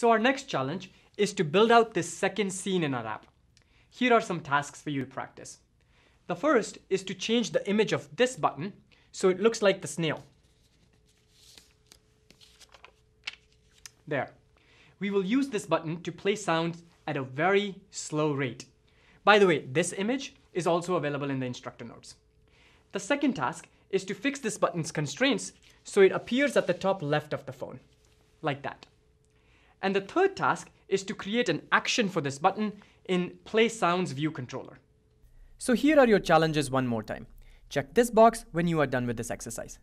So our next challenge is to build out this second scene in our app. Here are some tasks for you to practice. The first is to change the image of this button so it looks like the snail. There. We will use this button to play sounds at a very slow rate. By the way, this image is also available in the instructor notes. The second task is to fix this button's constraints so it appears at the top left of the phone, like that. And the third task is to create an action for this button in Play Sounds View Controller. So here are your challenges one more time. Check this box when you are done with this exercise.